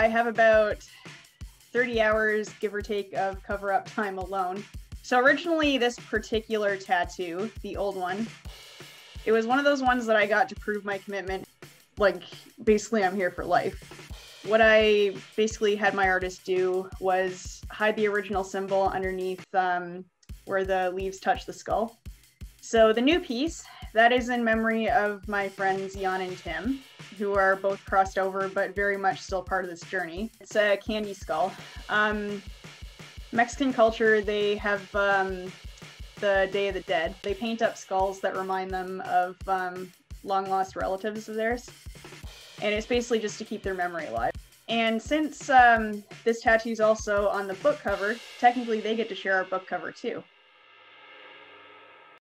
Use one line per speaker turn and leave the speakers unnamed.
I have about 30 hours, give or take, of cover up time alone. So originally, this particular tattoo, the old one, it was one of those ones that I got to prove my commitment. Like, basically, I'm here for life. What I basically had my artist do was hide the original symbol underneath um, where the leaves touch the skull. So the new piece, that is in memory of my friends Jan and Tim, who are both crossed over but very much still part of this journey. It's a candy skull. Um, Mexican culture, they have um, the Day of the Dead. They paint up skulls that remind them of um, long lost relatives of theirs. And it's basically just to keep their memory alive. And since um, this tattoo is also on the book cover, technically they get to share our book cover too.